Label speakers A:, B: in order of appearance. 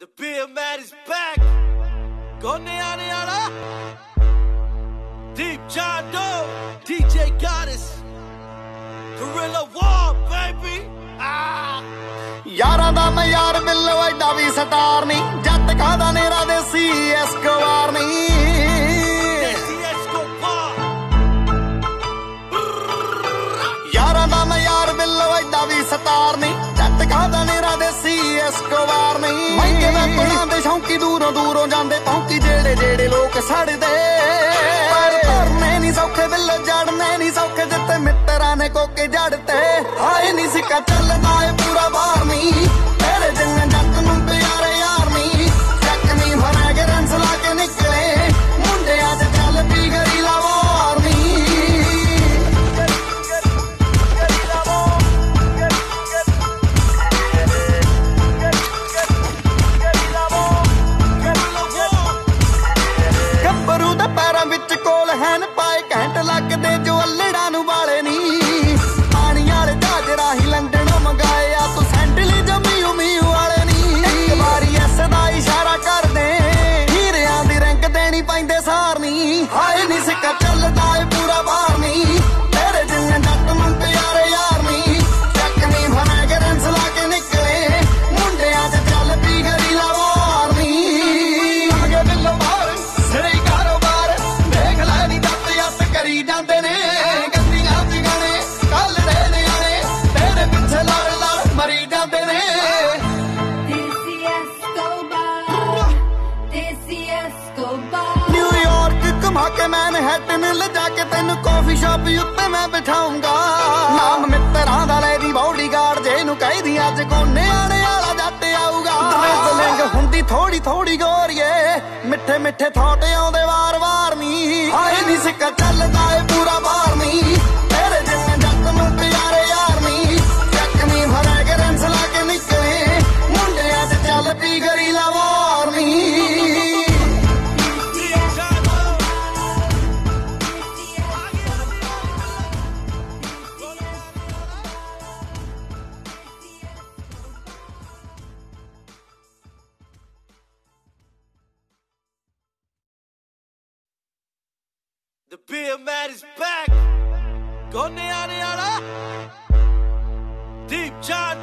A: The beer man is back. Goniani ala. Deep John Doe. DJ Goddess. Gorilla War, baby. Ah.
B: ਯਾਰਾਂ ਦਾ ਮੈਂ ਯਾਰ ਬਿੱਲੋ ਐਡਾ ਵੀ star ਨਹੀਂ ਜੱਟ ਖਾਦਾ ਨੇਰਾ ਦੇ ਸੀ ਐਸਕਵਾਰ ਨਹੀਂ. ਯਾਰਾਂ ਦਾ ਮੈਂ ਯਾਰ ਬਿੱਲੋ ਐਡਾ ਵੀ ਸਟਾਰ ਨਹੀਂ ਜੱਟ ਖਾਦਾ ਨੇਰਾ ਦੇ ਸੀ ਐਸਕਵਾਰ ਵੈਪਨਾਂ ਦੂਰੋਂ ਦੂਰੋਂ ਜਾਂਦੇ ਪੌਂਕੀ ਜਿਹੜੇ ਜਿਹੜੇ ਲੋਕ ਸੜਦੇ। ਪਰ ਧਰਨੇ ਨਹੀਂ ਸੌਖੇ ਬਿੱਲੋ ਜੜਨੇ ਨਹੀਂ ਸੌਖੇ ਜਿੱਤੇ ਮਿੱਤਰਾਂ ਨੇ ਕੋਕੇ ਜੜਤੇ। ਹਾਏ ਨਹੀਂ ਸਿੱਕਾ ਚੱਲਦਾ ਏ ਪੂਰਾ ਬਾਰ ਨਹੀਂ ਤੇਰੇ ਜਿੰਨੇ ਵਿੱਚ ਪਾਏ, ਘੈਂਟ ਲੱਗਦੇ ਜੋ ਅੱਲੜਾਂ ਨੂੰ ਵਾਲੇ ਨਹੀਂ ਪਾਣੀ ਵਾਲੇ ਜਹਾਜ਼ ਰਾਹੀਂ ਲੰਡਨੋਂ ਮੰਗਾਏ, ਆ ਤੂੰ ਸੈਂਡਲੀ ਜੰਮੀ ਉਮੀ ਵਾਲੇ ਨਹੀਂ ਇੱਕ ਵਾਰੀ ਐਸ ਦਾ ਇਸ਼ਾਰਾ ਕਰਦੇ, ਹੀਰਿਆਂ ਦੀ ਰੰਗ ਦੇਣੀ ਪੈਂਦੇ ਸਾਰਨੀ ਹਾਏ ਨਹੀਂ ਸਿੱਕਾ ਚੱਲਦਾ ਏ ਕੇ ਮੈਨਹਟਨ ਲਿਜਾ ਕੇ ਤੈਨੂੰ ਕਾਫੀ ਸ਼ਾਪ ਉੱਤੇ ਮੈਂ ਬਿਠਾਉਂਗਾ। ਨਾਮ ਮਿੱਤਰਾਂ ਦਾ ਲੈ ਦੀ ਬਾਡੀਗਾਰਡ ਜੇ ਨੂੰ ਕਹਿਦੀ ਅੱਜ ਕੋਨੇ ਆਣੇ ਵਾਲਾ ਜੱਟ ਆਊਗਾ। ਡ੍ਰਿਜ਼ਲਿੰਗ ਹੁੰਦੀ ਥੋੜੀ ਥੋੜੀ ਗੋਰੀਏ, ਮਿੱਠੇ ਮਿੱਠੇ ਥੋਟੇ ਆਉਂਦੇ ਵਾਰ-ਵਾਰ ਨਹੀਂ ਹਾਏ ਨਹੀਂ ਸਿੱਕਾ ਚੱਲਦਾ ਏ
A: The beer man is back. Gone out Deep John.